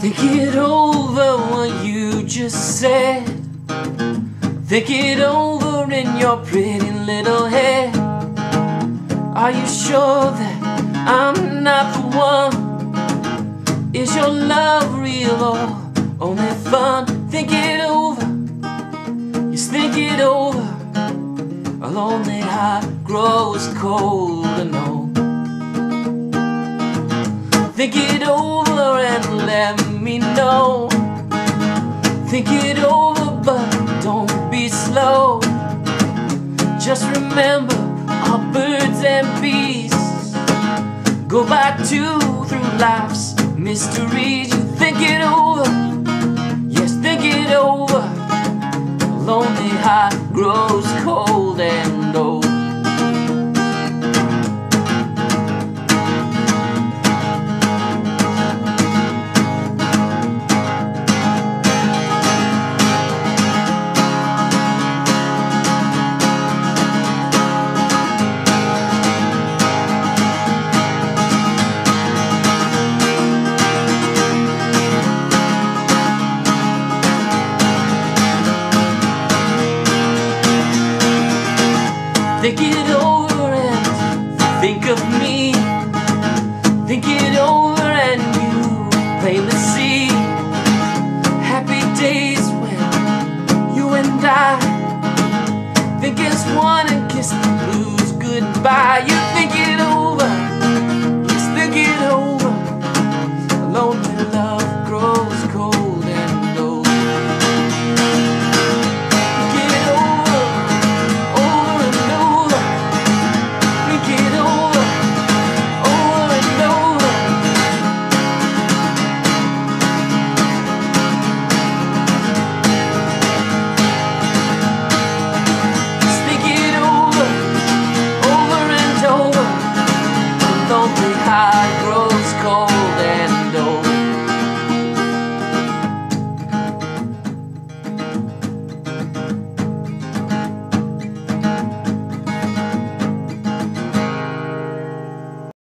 Think it over what you just said. Think it over in your pretty little head. Are you sure that I'm not the one? Is your love real or only fun? Think it over. Just think it over. A lonely heart grows cold and old. Think it over and let me know. Think it over, but don't be slow. Just remember our birds and bees go by two through life's mysteries. You think it over, yes, think it over. Lonely heart grows cold stainless sea.